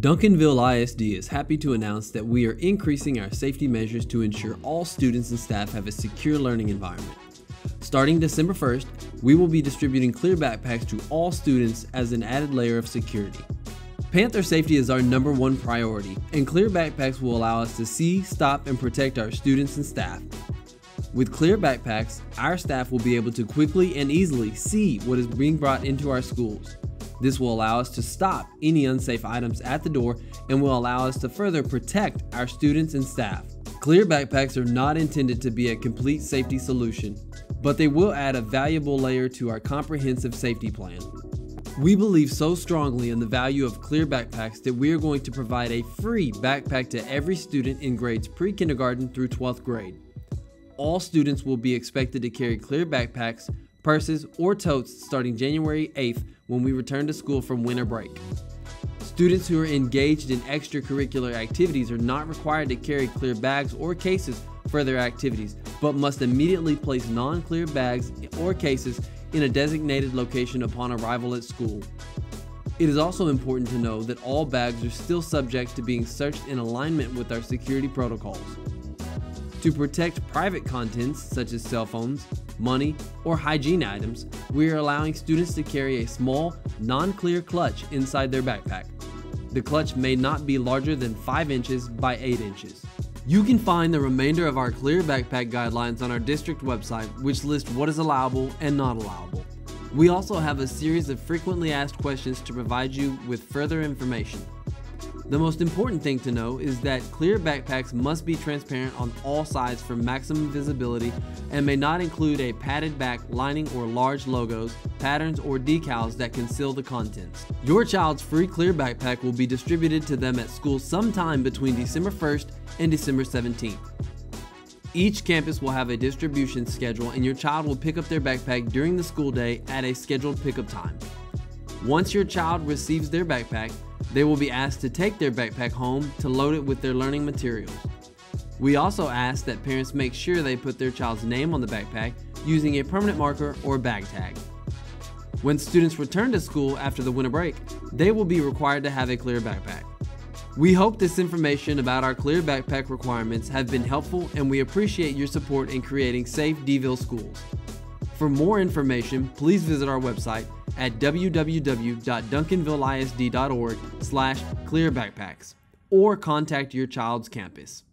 Duncanville ISD is happy to announce that we are increasing our safety measures to ensure all students and staff have a secure learning environment. Starting December 1st, we will be distributing clear backpacks to all students as an added layer of security. Panther safety is our number one priority, and clear backpacks will allow us to see, stop, and protect our students and staff. With clear backpacks, our staff will be able to quickly and easily see what is being brought into our schools. This will allow us to stop any unsafe items at the door and will allow us to further protect our students and staff. Clear backpacks are not intended to be a complete safety solution, but they will add a valuable layer to our comprehensive safety plan. We believe so strongly in the value of clear backpacks that we are going to provide a free backpack to every student in grades pre kindergarten through 12th grade. All students will be expected to carry clear backpacks purses, or totes starting January 8th when we return to school from winter break. Students who are engaged in extracurricular activities are not required to carry clear bags or cases for their activities, but must immediately place non clear bags or cases in a designated location upon arrival at school. It is also important to know that all bags are still subject to being searched in alignment with our security protocols. To protect private contents such as cell phones, money, or hygiene items, we are allowing students to carry a small, non-clear clutch inside their backpack. The clutch may not be larger than 5 inches by 8 inches. You can find the remainder of our clear backpack guidelines on our district website, which list what is allowable and not allowable. We also have a series of frequently asked questions to provide you with further information. The most important thing to know is that clear backpacks must be transparent on all sides for maximum visibility and may not include a padded back lining or large logos, patterns, or decals that conceal the contents. Your child's free clear backpack will be distributed to them at school sometime between December 1st and December 17th. Each campus will have a distribution schedule and your child will pick up their backpack during the school day at a scheduled pickup time. Once your child receives their backpack, they will be asked to take their backpack home to load it with their learning materials. We also ask that parents make sure they put their child's name on the backpack using a permanent marker or bag tag. When students return to school after the winter break, they will be required to have a clear backpack. We hope this information about our clear backpack requirements have been helpful and we appreciate your support in creating safe DVille schools. For more information, please visit our website at www.duncanvilleisd.org slash clearbackpacks or contact your child's campus.